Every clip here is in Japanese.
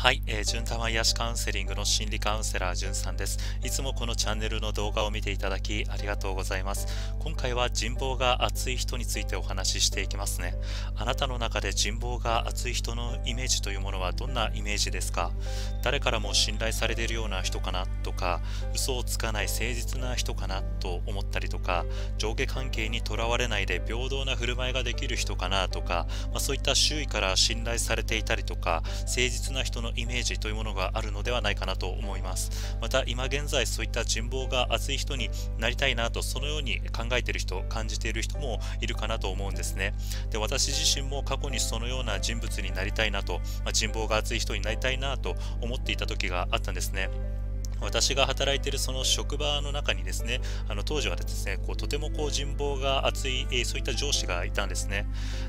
はい、えー、純玉癒しカウンセリングの心理カウンセラー純さんです。いつもこのチャンネルの動画を見ていただきありがとうございます。今回は人望が厚い人についてお話ししていきますね。あなたの中で人望が厚い人のイメージというものはどんなイメージですか？誰からも信頼されているような人かなとか、嘘をつかない誠実な人かなと思ったりとか、上下関係にとらわれないで平等な振る舞いができる人かなとか、まあ、そういった周囲から信頼されていたりとか、誠実な人のイメージというものがあるのではないかなと思います。また今現在そういった人望が厚い人になりたいなとそのように考えている人感じている人もいるかなと思うんですね。で私自身も過去にそのような人物になりたいなと、まあ、人望が厚い人になりたいなと思っていた時があったんですね。私が働いているその職場の中にですね、あの当時はですね、こうとてもこう人望が厚い、えー、そういった上司がいたんですね。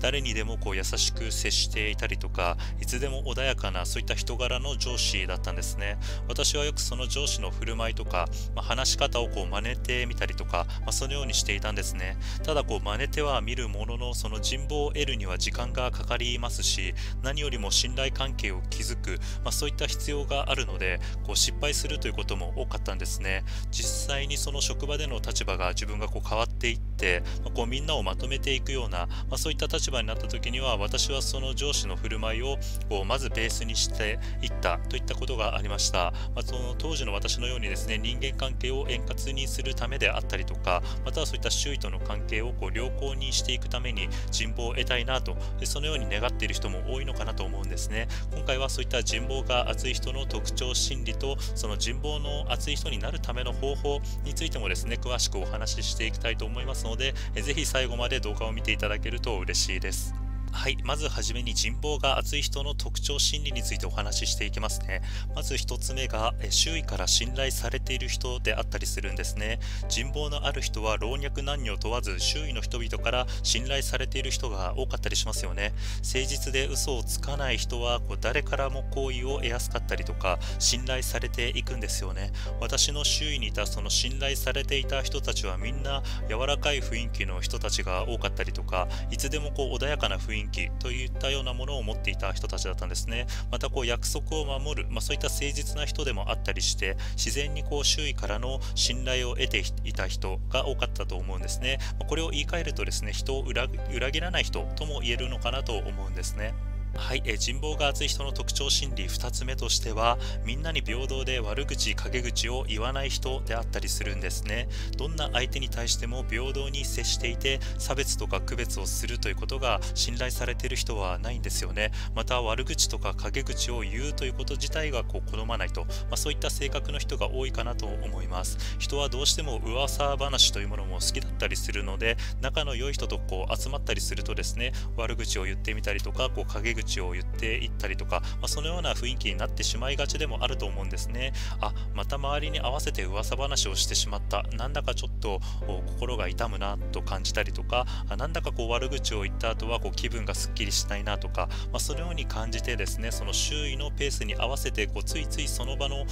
誰にでもこう優しく接していたりとか、いつでも穏やかなそういった人柄の上司だったんですね。私はよくその上司の振る舞いとか、まあ、話し方をこう真似てみたりとか、まあ、そのようにしていたんですね。ただこう真似ては見るものの、その人望を得るには時間がかかりますし、何よりも信頼関係を築く、まあ、そういった必要があるので、こう失敗するということも多かったんですね。実際にその職場での立場が自分がこう変わっていって、まあ、こうみんなをまとめていくような、まあ、そういった立場になった時には私はその上司の振る舞いをこうまずベースにしていったといったことがありました、まあ、その当時の私のようにですね人間関係を円滑にするためであったりとかまたはそういった周囲との関係をこう良好にしていくために人望を得たいなとでそのように願っている人も多いのかなと思うんですね。今回はそういった人望が厚い人の特徴心理とその人望の熱い人になるための方法についてもですね詳しくお話ししていきたいと思いますのでぜひ最後まで動画を見ていただけると嬉しいです。はい、まずはじめに人望が厚い人の特徴心理についてお話ししていきますね。まず1つ目が、周囲から信頼されている人であったりするんですね。人望のある人は老若男女問わず周囲の人々から信頼されている人が多かったりしますよね。誠実で嘘をつかない人はこう誰からも好意を得やすかったりとか、信頼されていくんですよね。私の周囲にいたその信頼されていた人たちはみんな柔らかい雰囲気の人たちが多かったりとか、いつでもこう穏やかな雰囲気気といったようなものを持っていた人たちだったんですね。またこう約束を守る、まあ、そういった誠実な人でもあったりして、自然にこう周囲からの信頼を得ていた人が多かったと思うんですね。これを言い換えるとですね、人を裏切らない人とも言えるのかなと思うんですね。はい、え人望が厚い人の特徴心理2つ目としてはみんなに平等で悪口陰口を言わない人であったりするんですね。どんな相手に対しても平等に接していて差別とか区別をするということが信頼されている人はないんですよね。また悪口とか陰口を言うということ自体がこう好まないと、まあ、そういった性格の人が多いかなと思います。人はどうしても噂話というものも好きだったりするので仲の良い人とこう集まったりするとですね悪口を言ってみたりとかこう陰口口を言っていったりとか、まあ、そのような雰囲気になってしまいがちでもあると思うんですね。あまた周りに合わせて噂話をしてしまった、なんだかちょっと心が痛むなと感じたりとか、なんだかこう悪口を言った後はこう気分がすっきりしないなとか、まあ、そのように感じてですね、その周囲のペースに合わせてこうついついその場の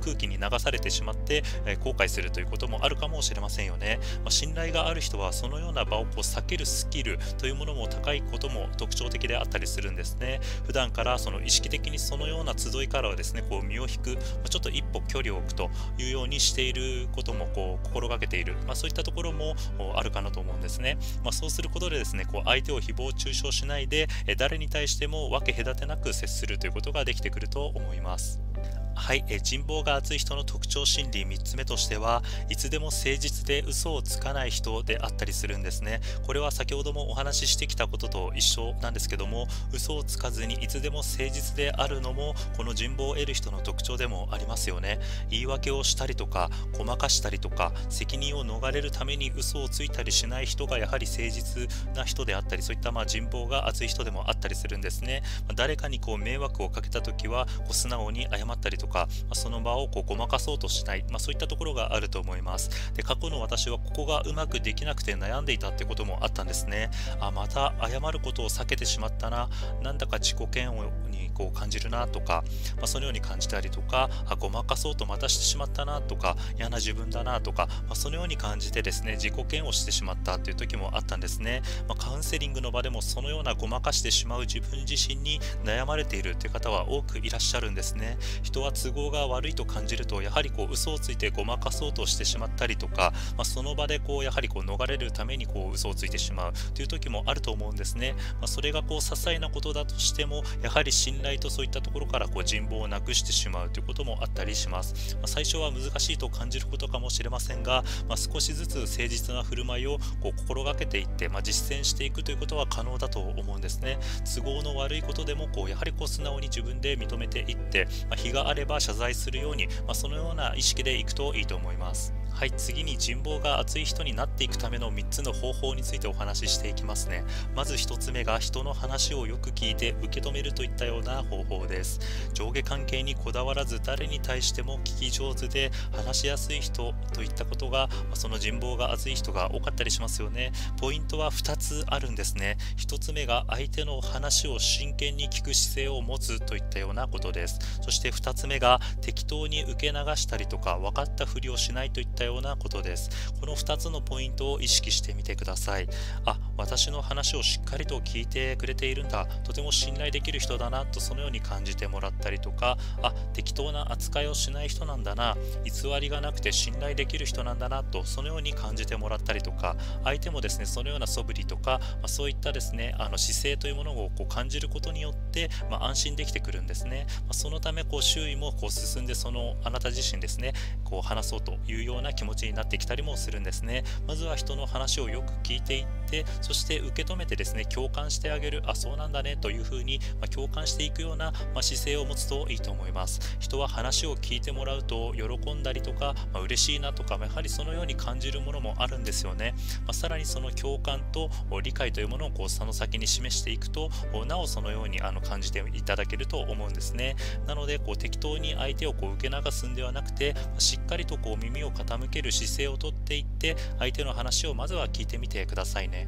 空気に流されてしまって、え後悔するということもあるかもしれませんよね。まあ、信頼がある人はそのような場をこう避けるスキルというものも高いことも特徴的であったりするんですですね。普段からその意識的にそのような集いからはですねこう身を引くちょっと一歩距離を置くというようにしていることもこう心がけている、まあ、そういったところもあるかなと思うんですね、まあ、そうすることでですねこう相手を誹謗中傷しないで誰に対しても分け隔てなく接するということができてくると思います。はい、え人望が厚い人の特徴心理3つ目としてはいつでも誠実で嘘をつかない人であったりするんですね。これは先ほどもお話ししてきたことと一緒なんですけども嘘をつかずにいつでも誠実であるのもこの人望を得る人の特徴でもありますよね。言い訳をしたりとかごまかしたりとか責任を逃れるために嘘をついたりしない人がやはり誠実な人であったりそういったまあ人望が厚い人でもあったりするんですね。誰かにこう迷惑をかけた時はこう素直に謝ったりとか、まその場をこうごまかそうとしない、まあ、そういったところがあると思います。で過去の私はここがうまくできなくて悩んでいたってこともあったんですね。あまた謝ることを避けてしまったな。なんだか自己嫌悪にこう感じるなとか、まあ、そのように感じたりとかあごまかそうとまたしてしまったなとか嫌な自分だなとか、まあ、そのように感じてですね自己嫌悪してしまったという時もあったんですね、まあ、カウンセリングの場でもそのようなごまかしてしまう自分自身に悩まれているという方は多くいらっしゃるんですね。人は都合が悪いと感じるとやはりこう嘘をついてごまかそうとしてしまったりとか、まあ、その場でこうやはりこう逃れるためにこう嘘をついてしまうという時もあると思うんですね、まあ、それがこう些細なことだとしてもやはり信頼とそういったところからこう人望をなくしてしまうということもあったりします、まあ、最初は難しいと感じることかもしれませんが、ま少しずつ誠実な振る舞いをこう心がけていって、ま実践していくということは可能だと思うんですね。都合の悪いことでもこうやはりこう素直に自分で認めていって、ま非があれば謝罪するように、まそのような意識でいくといいと思います。はい次に人望が厚い人になっていくための3つの方法についてお話ししていきますね。まず1つ目が人の話をよく聞いて受け止めるといったような方法です。上下関係にこだわらず誰に対しても聞き上手で話しやすい人といったことがその人望が厚い人が多かったりしますよね。ポイントは2つあるんですね。1つ目が相手の話を真剣に聞く姿勢を持つといったようなことです。そして2つ目が適当に受け流したりとか分かったふりをしないといったたようなことです。この2つのポイントを意識してみてください。あ私の話をしっかりと聞いてくれているんだ。とても信頼できる人だなとそのように感じてもらったりとか。あ適当な扱いをしない人なんだな。偽りがなくて信頼できる人なんだなとそのように感じてもらったりとか。相手もですねそのような素振りとか、まあ、そういったですねあの姿勢というものをこう感じることによって、まあ、安心できてくるんですね、まあ、そのためこう周囲もこう進んでそのあなた自身ですねこう話そうというような気持ちになってきたりもするんですね。まずは人の話をよく聞いていってそして受け止めてですね共感してあげるあそうなんだねというふうに、ま共感していくような、ま姿勢を持つといいと思います。人は話を聞いてもらうと喜んだりとか、まあ、嬉しいなとか、まやはりそのように感じるものもあるんですよね、まさらにその共感と理解というものをこうその先に示していくとなおそのようにあの感じていただけると思うんですね。なのでこう適当に相手をこう受け流すんではなくてしっかりとこう耳を傾ける姿勢をとっていって相手の話をまずは聞いてみてくださいね。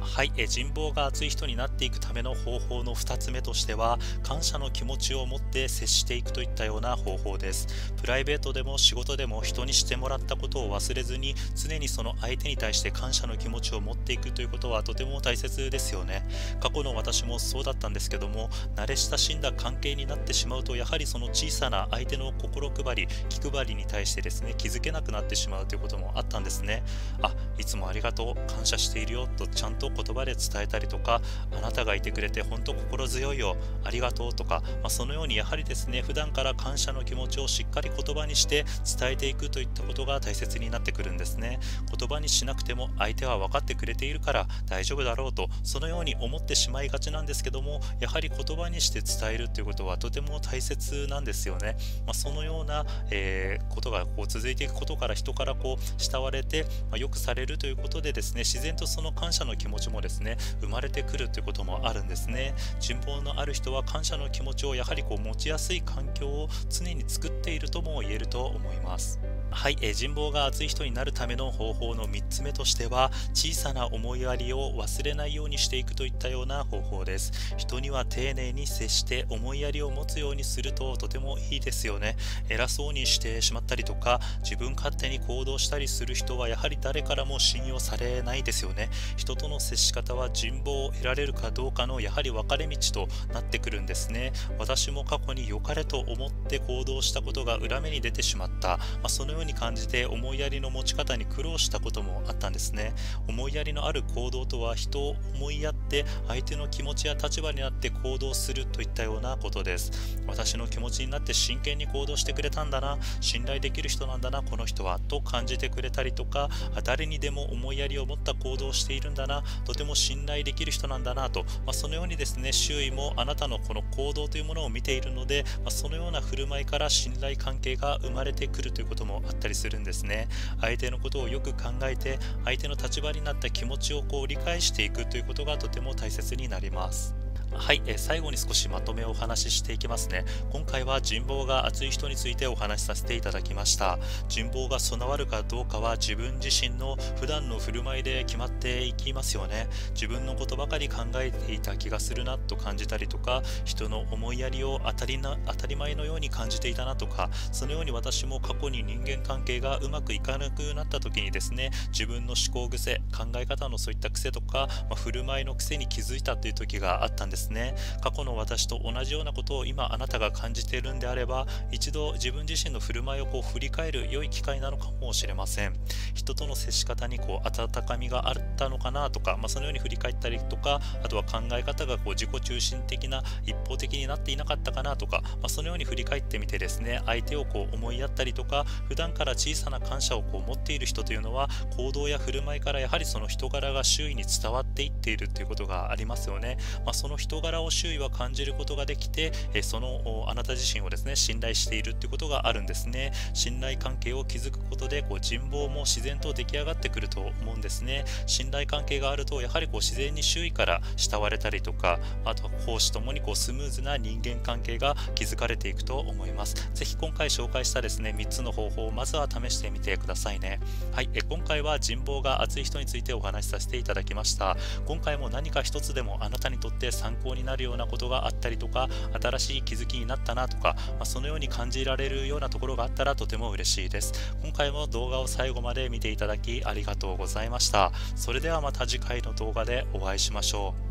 はい、え人望が厚い人になっていくための方法の2つ目としては感謝の気持ちを持って接していくといったような方法です。プライベートでも仕事でも人にしてもらったことを忘れずに常にその相手に対して感謝の気持ちを持っていくということはとても大切ですよね。過去の私もそうだったんですけども慣れ親しんだ関係になってしまうとやはりその小さな相手の心配り気配りに対してですね気づけなくなってしまうということもあったんですね。あいつもありがとう。感謝しているよ。とちゃんと言葉で伝えたりとかあなたがいてくれて本当心強いよありがとうとか、まあ、そのようにやはりですね普段から感謝の気持ちをしっかり言葉にして伝えていくといったことが大切になってくるんですね。言葉にしなくても相手は分かってくれているから大丈夫だろうとそのように思ってしまいがちなんですけどもやはり言葉にして伝えるということはとても大切なんですよね、まあ、そのような、えー、ことがこう続いていくことから人からこう慕われて、まあ、よくされるということでですね自然とその感謝の気持ちもですね生まれてくるということもあるんですね。人望のある人は感謝の気持ちをやはりこう持ちやすい環境を常に作っているとも言えると思います。はい、え人望が厚い人になるための方法の3つ目としては小さな思いやりを忘れないようにしていくといったような方法です。人には丁寧に接して思いやりを持つようにするととてもいいですよね。偉そうにしてしまったりとか自分勝手に行動したりする人はやはり誰からも信用されないですよね。人との接し方は人望を得られるかどうかのやはり分かれ道となってくるんですね。私も過去に良かれと思って行動したことが裏目に出てしまった、まあ、そのように感じて思いやりの持ち方に苦労したこともあったんですね。思いやりのある行動とは人を思いやって相手の気持ちや立場になって行動するといったようなことです。私の気持ちになって真剣に行動してくれたんだな信頼できる人なんだなこの人はと感じてくれたりとか誰にでも思いやりを持った行動をしているんだなとても信頼できる人なんだなと、まあ、そのようにですね周囲もあなたのこの行動というものを見ているので、まあ、そのような振る舞いから信頼関係が生まれてくるということもあったりするんですね。相手のことをよく考えて相手の立場になった気持ちをこう理解していくということがとても大切になります。はい、え最後に少しまとめをお話ししていきますね。今回は人望が厚い人についてお話しさせていただきました。人望が備わるかどうかは自分自身の普段の振る舞いで決まっていきますよね。自分のことばかり考えていた気がするなと感じたりとか、人の思いやりを当たりな当たり前のように感じていたなとか、そのように私も過去に人間関係がうまくいかなくなった時にですね、自分の思考癖、考え方のそういった癖とか、まあ、振る舞いの癖に気づいたという時があったんですですね。過去の私と同じようなことを今あなたが感じているんであれば一度自分自身の振る舞いをこう振り返る良い機会なのかもしれません。人との接し方にこう温かみがあったのかなとか、まあ、そのように振り返ったりとかあとは考え方がこう自己中心的な一方的になっていなかったかなとか、まあ、そのように振り返ってみてですね相手をこう思いやったりとか普段から小さな感謝をこう持っている人というのは行動や振る舞いからやはりその人柄が周囲に伝わっていっているということがありますよね、まあ、その人人柄を周囲は感じることができて、えそのあなた自身をですね信頼しているということがあるんですね。信頼関係を築くことでこう人望も自然と出来上がってくると思うんですね。信頼関係があるとやはりこう自然に周囲から慕われたりとかあとは講師ともにこうスムーズな人間関係が築かれていくと思います。ぜひ今回紹介したですね3つの方法をまずは試してみてくださいね。はいえ今回は人望が厚い人についてお話しさせていただきました。今回も何か一つでもあなたにとって参考になるようなことがあったりとか新しい気づきになったなとか、まあ、そのように感じられるようなところがあったらとても嬉しいです。今回も動画を最後まで見ていただきありがとうございました。それではまた次回の動画でお会いしましょう。